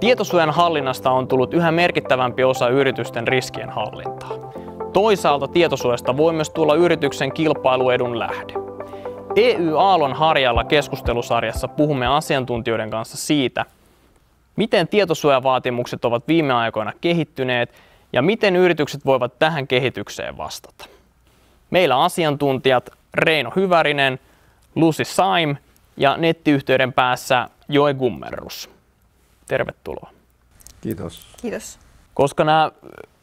Tietosuojan hallinnasta on tullut yhä merkittävämpi osa yritysten riskien hallintaa. Toisaalta tietosuojasta voi myös tulla yrityksen kilpailuedun lähde. EU Aallon harjalla keskustelusarjassa puhumme asiantuntijoiden kanssa siitä, miten tietosuojavaatimukset ovat viime aikoina kehittyneet ja miten yritykset voivat tähän kehitykseen vastata. Meillä asiantuntijat Reino Hyvärinen, Lucy Saim ja nettiyhteyden päässä Joe Gummerus. Tervetuloa. Kiitos. Kiitos. Koska nämä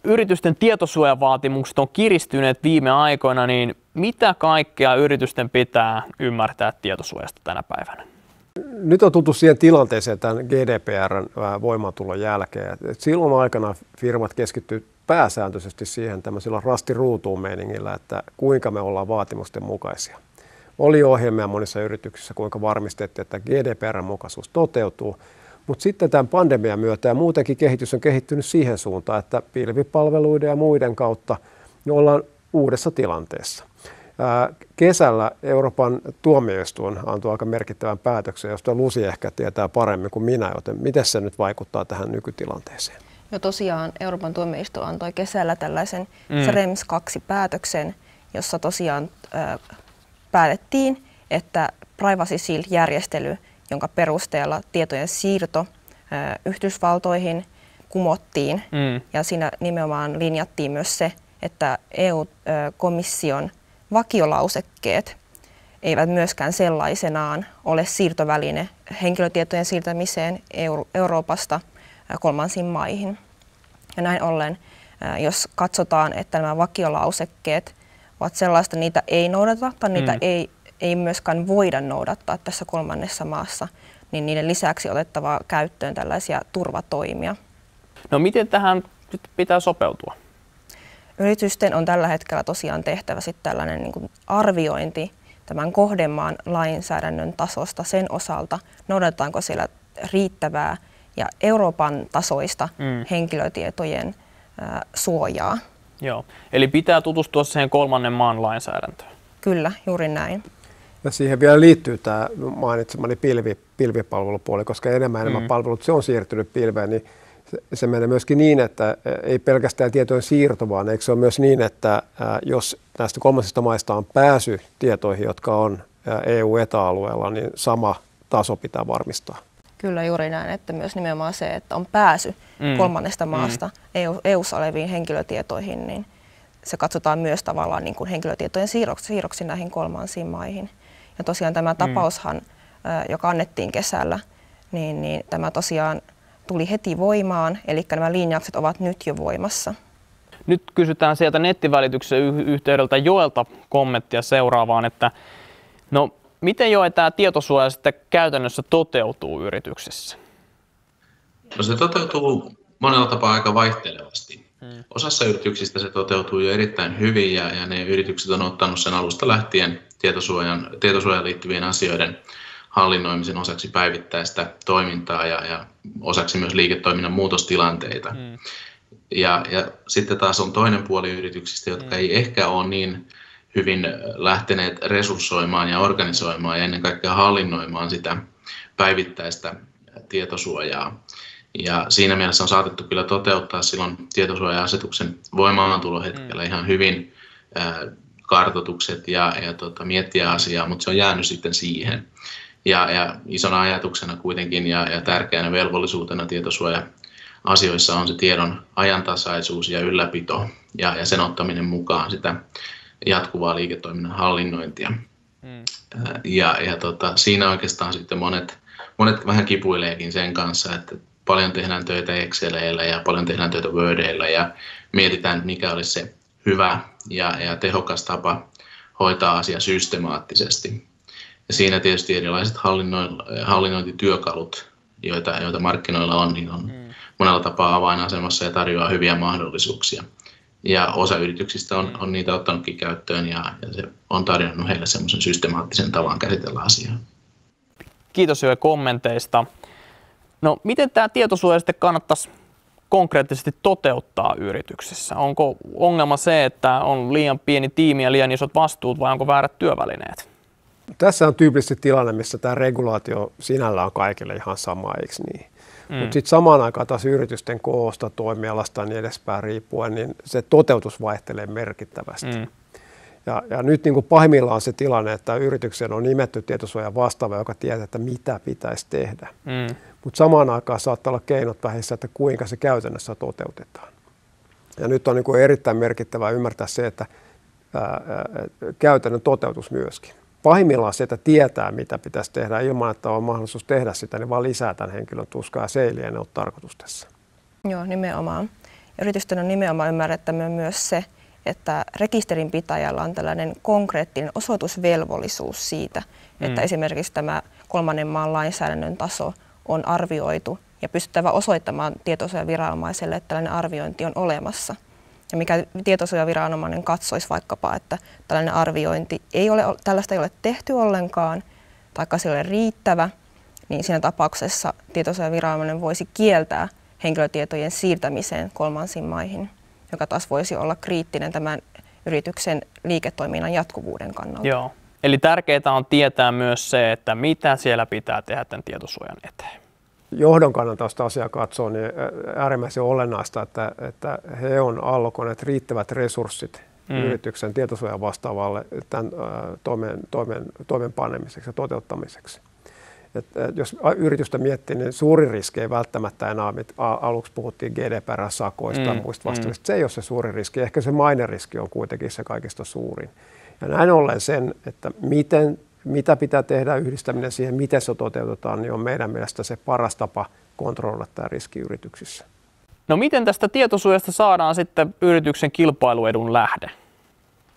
yritysten tietosuojavaatimukset on kiristyneet viime aikoina, niin mitä kaikkea yritysten pitää ymmärtää tietosuojasta tänä päivänä? Nyt on tultu siihen tilanteeseen tämän GDPRn voimaantulon jälkeen. silloin aikana firmat keskittyivät pääsääntöisesti siihen tämmöisellä rastiruutuun meiningillä, että kuinka me ollaan vaatimusten mukaisia. Oli ohjelmia monissa yrityksissä, kuinka varmistettiin, että GDPRn mukaisuus toteutuu. Mutta sitten tämän pandemian myötä ja muutenkin kehitys on kehittynyt siihen suuntaan, että pilvipalveluiden ja muiden kautta me ollaan uudessa tilanteessa. Kesällä Euroopan tuomioistuin antoi aika merkittävän päätöksen, josta Lusi ehkä tietää paremmin kuin minä, joten miten se nyt vaikuttaa tähän nykytilanteeseen? No tosiaan Euroopan tuomioistuin antoi kesällä tällaisen mm. SREMS 2 päätöksen, jossa tosiaan äh, päätettiin, että Privacy Shield-järjestely, jonka perusteella tietojen siirto Yhdysvaltoihin kumottiin mm. ja siinä nimenomaan linjattiin myös se, että EU-komission vakiolausekkeet eivät myöskään sellaisenaan ole siirtoväline henkilötietojen siirtämiseen Euroopasta kolmansiin maihin. Ja näin ollen, jos katsotaan, että nämä vakiolausekkeet ovat sellaista, niitä ei noudata tai niitä mm. ei, ei myöskään voida noudattaa tässä kolmannessa maassa, niin niiden lisäksi otettava käyttöön tällaisia turvatoimia. No miten tähän pitää sopeutua? Yritysten on tällä hetkellä tosiaan tehtävä sitten tällainen niin kuin arviointi tämän kohdemaan lainsäädännön tasosta sen osalta, noudatetaanko siellä riittävää ja Euroopan tasoista mm. henkilötietojen ä, suojaa. Joo, eli pitää tutustua siihen kolmannen maan lainsäädäntöön. Kyllä, juuri näin. Ja siihen vielä liittyy tämä mainitsemani pilvi, pilvipalvelupuoli, koska enemmän enemmän mm. palvelut se on siirtynyt pilveen, niin se menee myöskin niin, että ei pelkästään tietojen siirto, vaan eikö se ole myös niin, että jos näistä kolmansista maista on pääsy tietoihin, jotka on EU-etäalueella, niin sama taso pitää varmistaa. Kyllä juuri näin, että myös nimenomaan se, että on pääsy mm. kolmannesta mm. maasta mm. EU, EU-ssa oleviin henkilötietoihin, niin se katsotaan myös tavallaan niin kuin henkilötietojen siirroksi, siirroksi näihin kolmansiin maihin. Ja tosiaan tämä mm. tapaushan, joka annettiin kesällä, niin, niin tämä tosiaan tuli heti voimaan, eli nämä linjaukset ovat nyt jo voimassa. Nyt kysytään sieltä nettivälityksen yhteydeltä Joelta kommenttia seuraavaan, että no miten jo tämä tietosuoja sitten käytännössä toteutuu yrityksissä? No se toteutuu monella tapaa aika vaihtelevasti. Hmm. Osassa yrityksistä se toteutuu jo erittäin hyvin ja, ja ne yritykset on ottanut sen alusta lähtien tietosuojan, tietosuojan liittyvien asioiden hallinnoimisen osaksi päivittäistä toimintaa ja, ja osaksi myös liiketoiminnan muutostilanteita. Mm. Ja, ja sitten taas on toinen puoli yrityksistä, jotka mm. ei ehkä ole niin hyvin lähteneet resurssoimaan ja organisoimaan ja ennen kaikkea hallinnoimaan sitä päivittäistä tietosuojaa. Ja siinä mielessä on saatettu kyllä toteuttaa silloin tietosuoja-asetuksen voimaantulohetkellä mm. ihan hyvin kartotukset ja, ja tota, miettiä asiaa, mutta se on jäänyt sitten siihen. Ja, ja isona ajatuksena kuitenkin ja, ja tärkeänä velvollisuutena tietosuoja asioissa on se tiedon ajantasaisuus ja ylläpito ja, ja sen ottaminen mukaan sitä jatkuvaa liiketoiminnan hallinnointia. Mm. Ja, ja tota, siinä oikeastaan sitten monet, monet vähän kipuileekin sen kanssa, että paljon tehdään töitä Exceleillä ja paljon tehdään töitä Wordeilla ja mietitään, mikä olisi se hyvä ja, ja tehokas tapa hoitaa asia systemaattisesti. Ja siinä tietysti erilaiset hallinnointityökalut, joita, joita markkinoilla on, niin on mm. monella tapaa avainasemassa ja tarjoaa hyviä mahdollisuuksia. Ja osa yrityksistä on, on niitä ottanutkin käyttöön ja, ja se on tarjonnut heille semmoisen systemaattisen tavan käsitellä asiaa. Kiitos jo kommenteista. No, miten tämä tietosuoja sitten kannattaisi konkreettisesti toteuttaa yrityksissä? Onko ongelma se, että on liian pieni tiimi ja liian isot vastuut vai onko väärät työvälineet? Tässä on tyypillisesti tilanne, missä tämä regulaatio sinällä on kaikille ihan sama, eikö niin? Mm. Mutta sitten samaan aikaan taas yritysten koosta, toimialasta ja niin edespäin riippuen, niin se toteutus vaihtelee merkittävästi. Mm. Ja, ja nyt niin kuin pahimmillaan on se tilanne, että yrityksen on nimetty tietosuojan vastaava, joka tietää, että mitä pitäisi tehdä. Mm. Mutta samaan aikaan saattaa olla keinot vähissä, että kuinka se käytännössä toteutetaan. Ja nyt on niin kuin erittäin merkittävää ymmärtää se, että ää, ää, käytännön toteutus myöskin. Pahimmillaan se, että tietää, mitä pitäisi tehdä ilman, että on mahdollisuus tehdä sitä, niin vaan lisää tämän henkilön tuskaa ja se ei liene ole tarkoitus tässä. Joo, nimenomaan. Yritysten on nimenomaan ymmärrettävä myös se, että rekisterinpitäjällä on tällainen konkreettinen osoitusvelvollisuus siitä, mm. että esimerkiksi tämä kolmannen maan lainsäädännön taso on arvioitu ja pystyttävä osoittamaan tietosuojaviranomaiselle, että tällainen arviointi on olemassa. Ja mikä tietosuojaviranomainen katsoisi vaikkapa, että tällainen arviointi ei ole, tällaista ei ole tehty ollenkaan, tai se ei ole riittävä, niin siinä tapauksessa tietosuojaviranomainen voisi kieltää henkilötietojen siirtämiseen kolmansiin maihin joka taas voisi olla kriittinen tämän yrityksen liiketoiminnan jatkuvuuden kannalta. Joo. Eli tärkeää on tietää myös se, että mitä siellä pitää tehdä tämän tietosuojan eteen. Johdon kannalta, jos asiaa katsoo, niin äärimmäisen olennaista, että, että he on allokoneet riittävät resurssit mm. yrityksen tietosuojan vastaavalle tämän toimen, toimen, toimenpanemiseksi ja toteuttamiseksi. Et, et jos yritystä miettii, niin suuri riski ei välttämättä enää, mitä aluksi puhuttiin GDPR-sakoista mm, muista vastaavista, mm. se ei ole se suuri riski. Ehkä se maineriski on kuitenkin se kaikista suurin. Ja näin ollen sen, että miten, mitä pitää tehdä yhdistäminen siihen, miten se toteutetaan, niin on meidän mielestä se paras tapa kontrolloida tämä riski yrityksissä. No miten tästä tietosuojasta saadaan sitten yrityksen kilpailuedun lähde?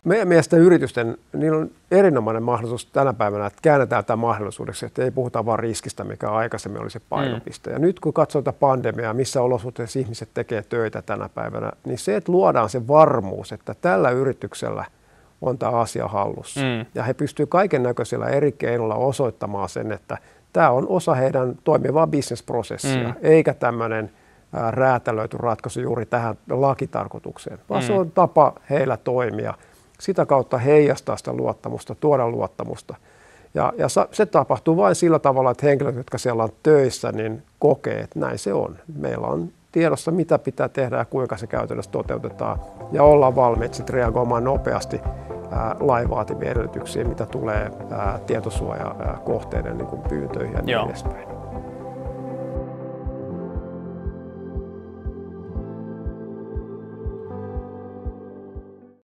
Meidän mielestä yritysten, niillä on erinomainen mahdollisuus tänä päivänä, että käännetään tämä mahdollisuudeksi, että ei puhuta vain riskistä, mikä aikaisemmin oli se painopiste. Mm. Ja nyt kun katsotaan pandemiaa, missä olosuhteissa ihmiset tekee töitä tänä päivänä, niin se, että luodaan se varmuus, että tällä yrityksellä on tämä asia hallussa. Mm. Ja he pystyvät kaiken näköisillä eri keinoilla osoittamaan sen, että tämä on osa heidän toimivaa bisnesprosessia, mm. eikä tämmöinen räätälöity ratkaisu juuri tähän lakitarkoitukseen, vaan mm. se on tapa heillä toimia – sitä kautta heijastaa sitä luottamusta, tuoda luottamusta. Ja, ja se tapahtuu vain sillä tavalla, että henkilöt, jotka siellä on töissä, niin kokee, että näin se on. Meillä on tiedossa, mitä pitää tehdä ja kuinka se käytännössä toteutetaan. Ja ollaan valmiit sitten reagoimaan nopeasti lain vaativien edellytyksiin, mitä tulee tietosuojakohteiden niin pyyntöihin ja niin edespäin.